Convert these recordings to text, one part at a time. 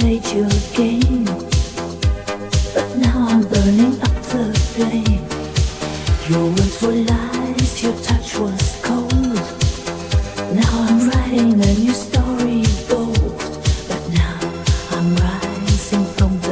played your game, but now I'm burning up the flame. Your words were lies, your touch was cold. Now I'm writing a new story bold, but now I'm rising from the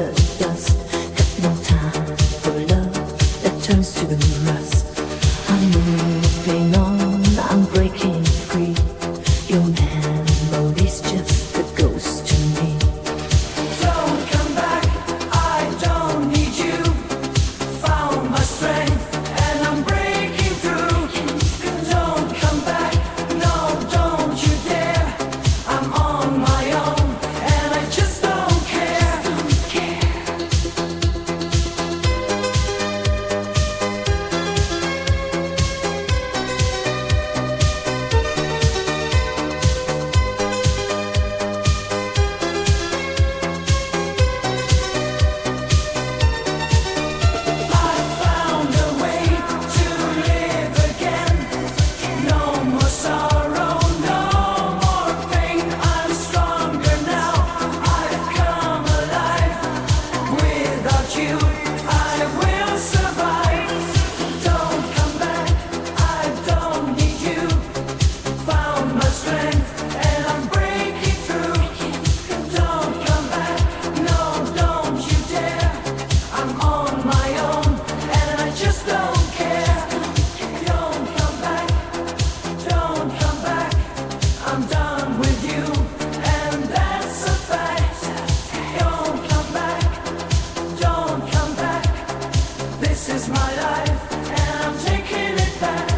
is my life, and I'm taking it back.